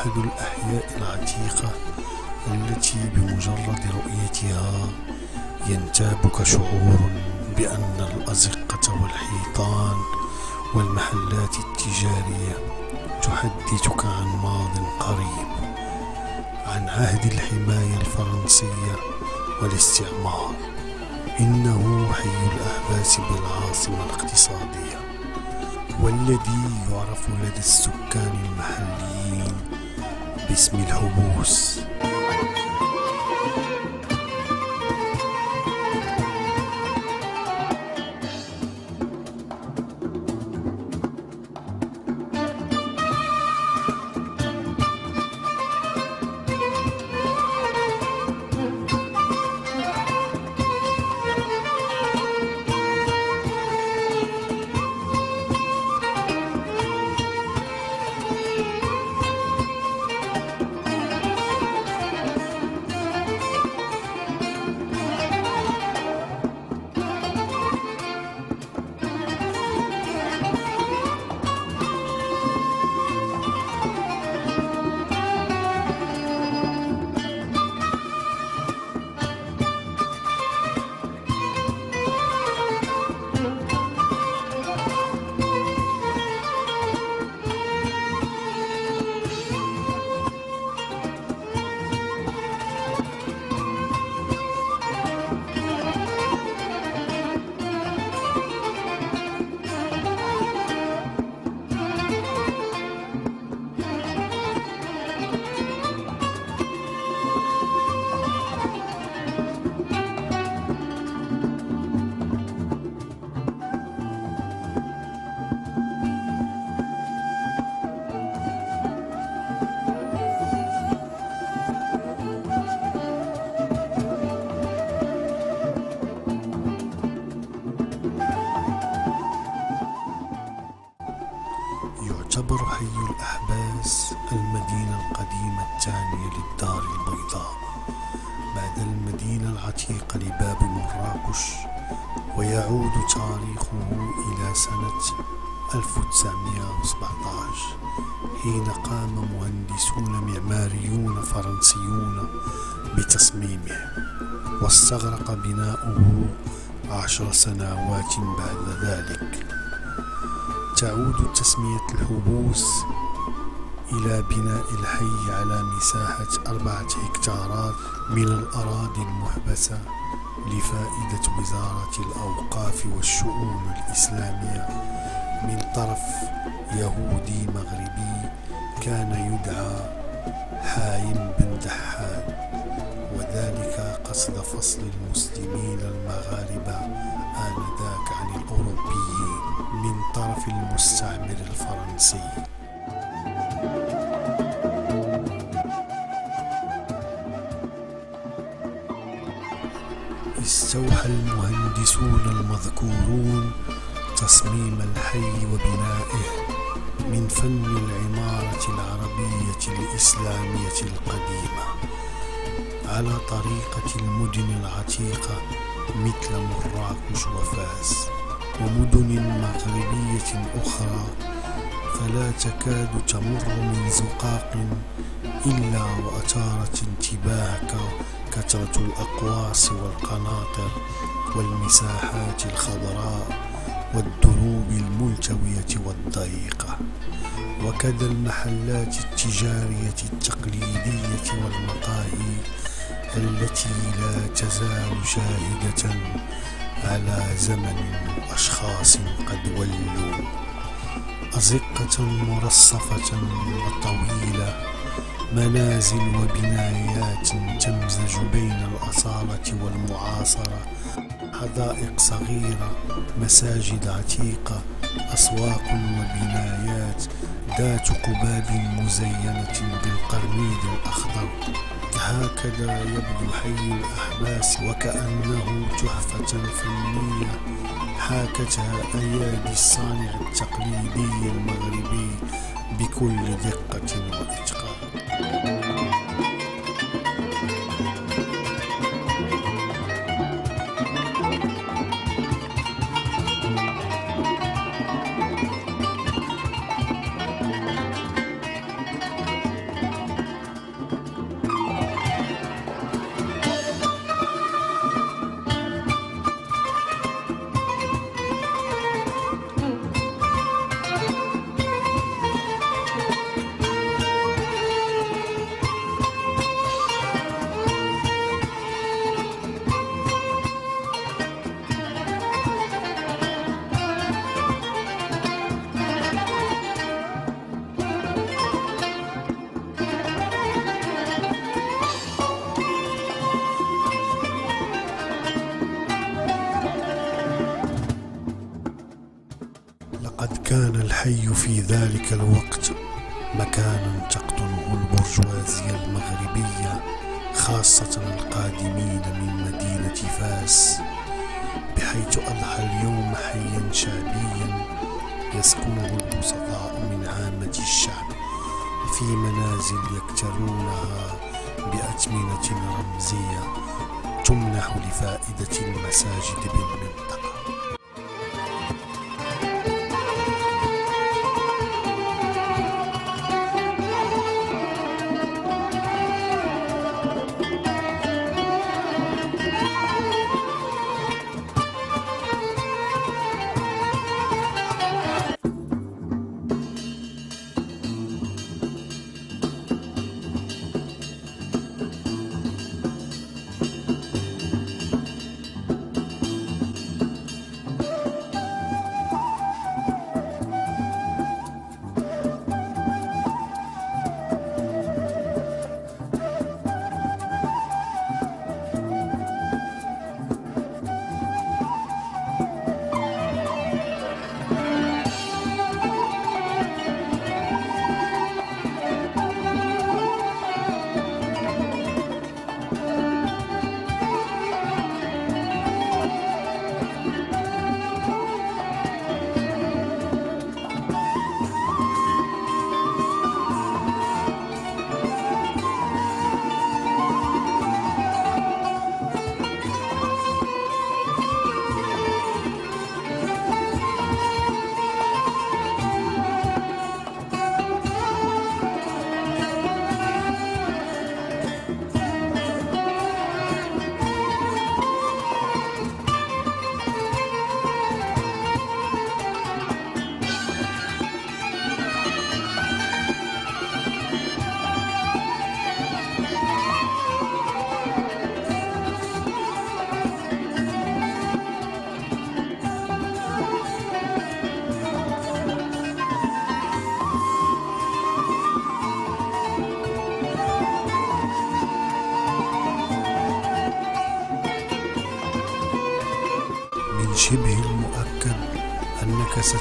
أحد الأحياء العتيقة التي بمجرد رؤيتها ينتابك شعور بأن الأزقة والحيطان والمحلات التجارية تحدثك عن ماض قريب عن عهد الحماية الفرنسية والاستعمار. إنه حي الأحباس بالعاصمة الاقتصادية والذي يعرف لدى السكان المحليين باسم الحبوس يعتبر حي الأحباس المدينة القديمة الثانية للدار البيضاء بعد المدينة العتيقة لباب مراكش ويعود تاريخه إلى سنة 1917 حين قام مهندسون معماريون فرنسيون بتصميمه واستغرق بناؤه عشر سنوات بعد ذلك. تعود تسمية الحبوس إلى بناء الحي على مساحة أربعة هكتارات من الأراضي المحبسة لفائدة وزارة الأوقاف والشؤون الإسلامية. من طرف يهودي مغربي كان يدعى حايم بن دحان وذلك قصد فصل المسلمين المغاربة آنذاك عن الأوروبيين. من طرف المستعمر الفرنسي. استوحى المهندسون المذكورون تصميم الحي وبنائه من فن العمارة العربية الإسلامية القديمة على طريقة المدن العتيقة مثل مراكش وفاس. ومدن مغربية أخرى فلا تكاد تمر من زقاق إلا وأثارت انتباهك كثرة الأقواس والقناطر والمساحات الخضراء والدروب الملتوية والضيقة. وكذا المحلات التجارية التقليدية والمقاهي التي لا تزال شاهدة على زمن وأشخاص قد ولوا أزقة مرصفة وطويلة منازل وبنايات تمزج بين الأصالة والمعاصرة حدائق صغيرة مساجد عتيقة أسواق وبنايات ذات قباب مزينة بالقرميد الأخضر. هكذا يبدو حي الأحباس وكأنه تحفة فنية حاكتها أيادي الصانع التقليدي المغربي بكل دقة وإتقان الحي في ذلك الوقت. مكانا تقطنه البرجوازية المغربية خاصة القادمين من مدينة فاس بحيث أضحى اليوم حيا شعبيا يسكنه البسطاء من عامة الشعب. في منازل يكترونها بأثمنة رمزية تمنح لفائدة المساجد بالمنطقة.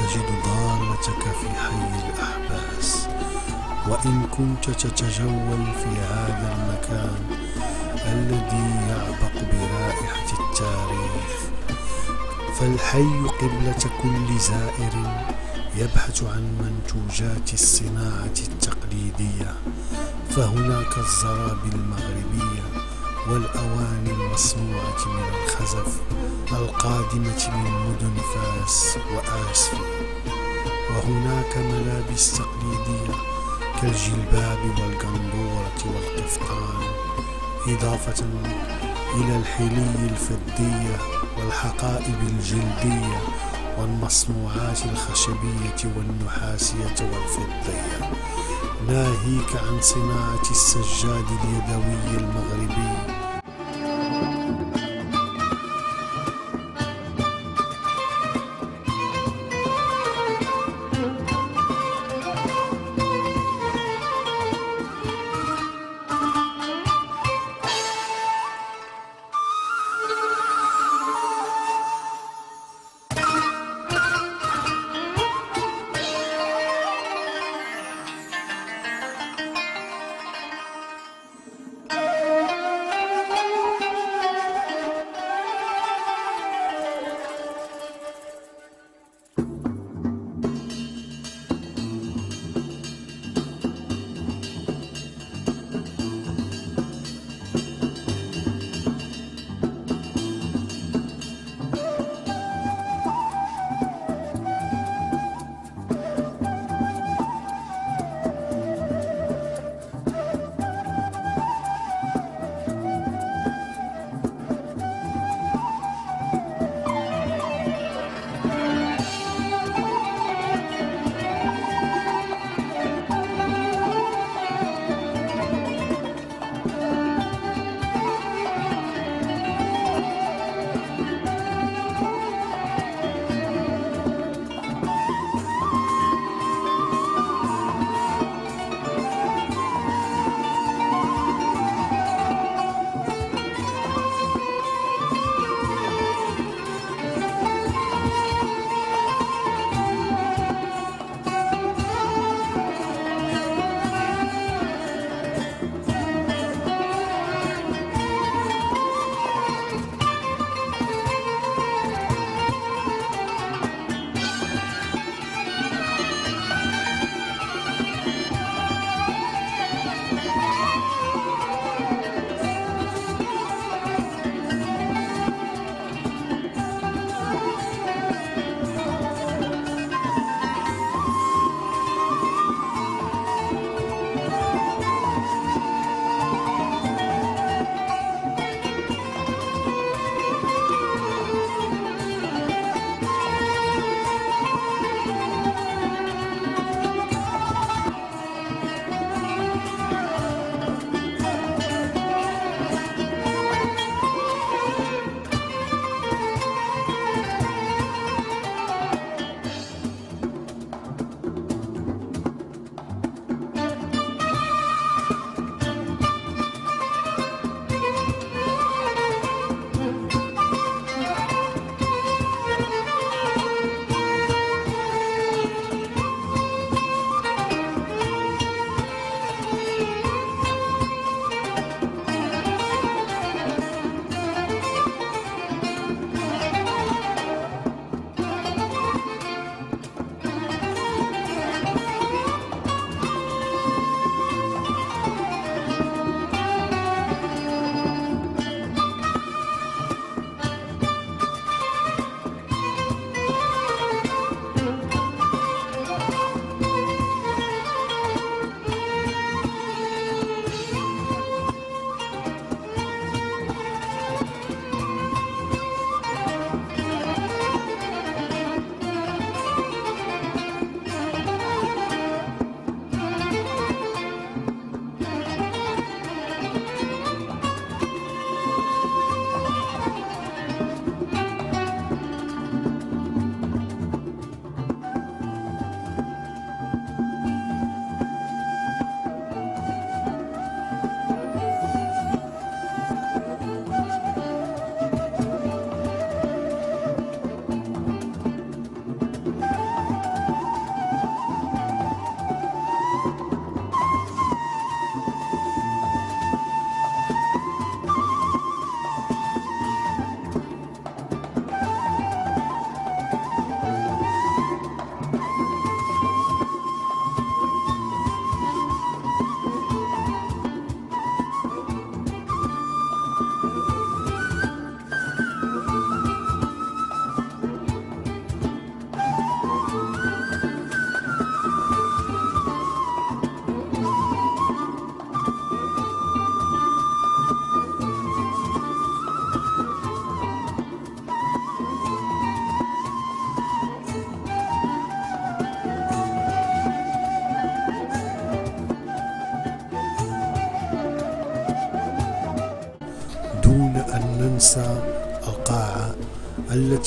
ستجد ضالتك في حي الأحباس وإن كنت تتجول في هذا المكان الذي يعبق برائحة التاريخ. فالحي قبلة كل زائر يبحث عن منتوجات الصناعة التقليدية فهناك الزرابي المغربية والأواني المصنوعة من الخزف القادمة من مدن فاس وآسفي وهناك ملابس تقليدية كالجلباب والقندورة والقفطان إضافة إلى الحلي الفدية والحقائب الجلدية والمصنوعات الخشبية والنحاسية والفضية. ناهيك عن صناعة السجاد اليدوي المغربي.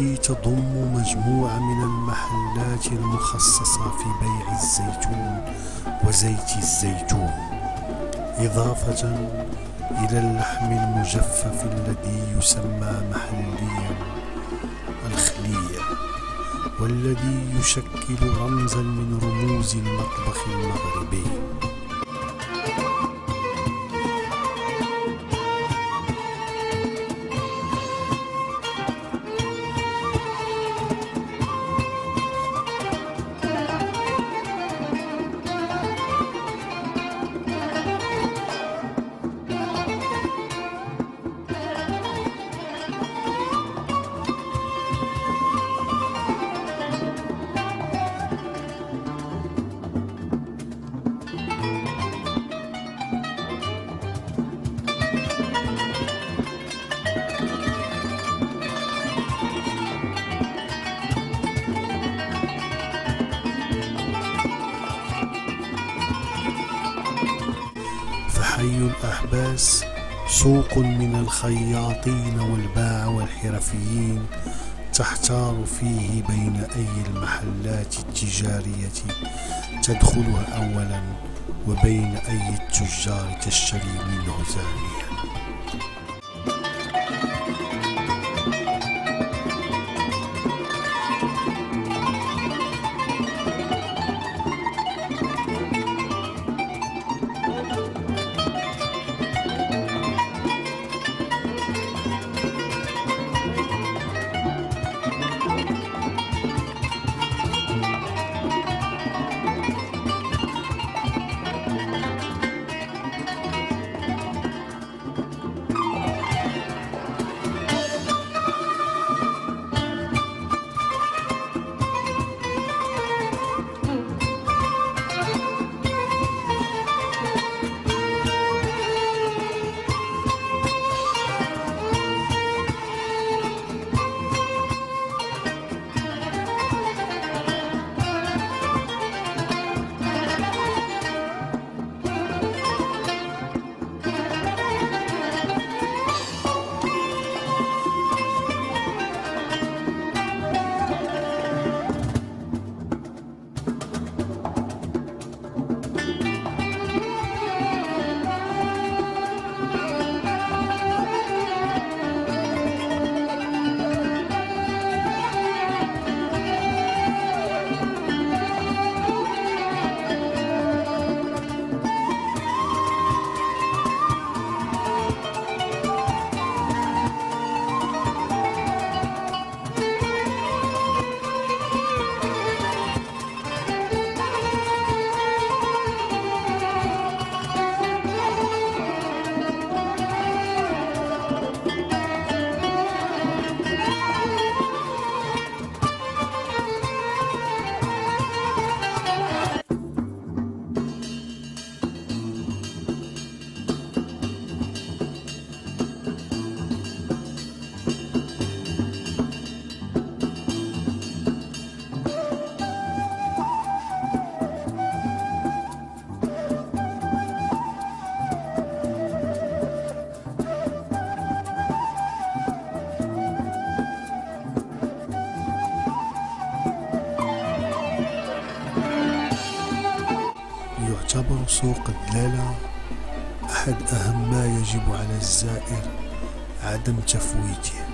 التي تضم مجموعة من المحلات المخصصة في بيع الزيتون وزيت الزيتون إضافة إلى اللحم المجفف الذي يسمى محليا الخلية والذي يشكل رمزا من رموز المطبخ المغربي. سوق من الخياطين والباع والحرفيين تحتار فيه بين أي المحلات التجارية. تدخلها أولا وبين أي التجار تشتري منه ثانيا عدم تفويته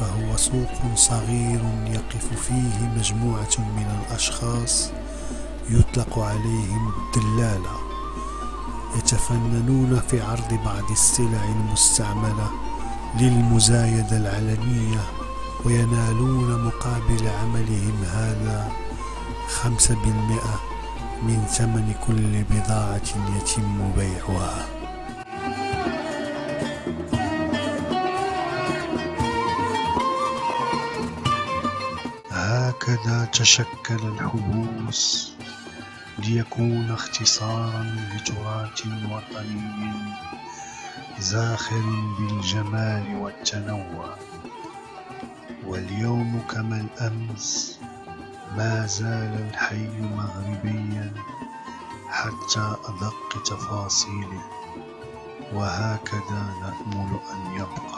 فهو سوق صغير يقف فيه مجموعة من الأشخاص يطلق عليهم الدلالة. يتفننون في عرض بعض السلع المستعملة للمزايدة العلنية وينالون مقابل عملهم هذا خمسة بالمئة من ثمن كل بضاعة يتم بيعها. هكذا تشكل الحبوس ليكون اختصارا لتراث وطني زاخر بالجمال والتنوع. واليوم كما الأمس ما زال الحي مغربيا حتى أدق تفاصيله. وهكذا نأمل أن يبقى.